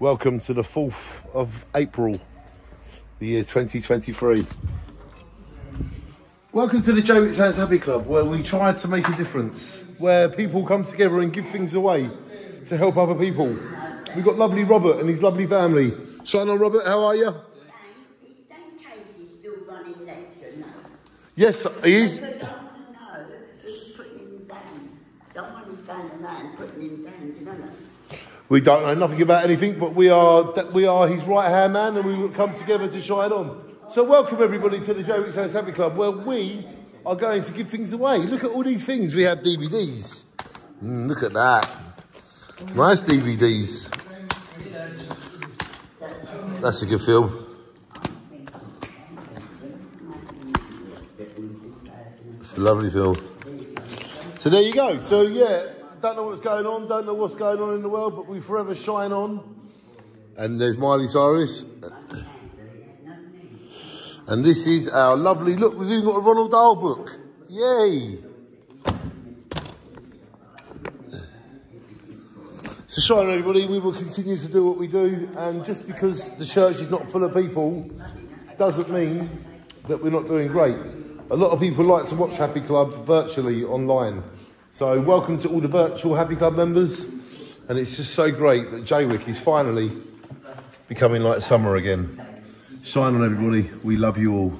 Welcome to the 4th of April, the year 2023. Welcome to the Jaywick Sands Happy Club, where we try to make a difference, where people come together and give things away to help other people. We've got lovely Robert and his lovely family. Shine on, Robert, how are you? Don't take his still running lecture now. Yes, he is. But I want to know who's putting him down. We don't know nothing about anything, but we are we are his right hand man, and we will come together to shine on. So welcome everybody to the Jaywick Sands Happy Club, where we are going to give things away. Look at all these things. We have DVDs. Mm, look at that. Nice DVDs. That's a good film. It's a lovely film. So there you go. So yeah, don't know what's going on, don't know what's going on in the world, but we forever shine on. And there's Miley Cyrus. And this is our lovely look. We've even got a Ronald Dahl book. Yay! So shine everybody, we will continue to do what we do, and just because the church is not full of people doesn't mean that we're not doing great. A lot of people like to watch Happy Club virtually online. So, welcome to all the virtual Happy Club members. And it's just so great that Jaywick is finally becoming like summer again. Shine on, everybody. We love you all.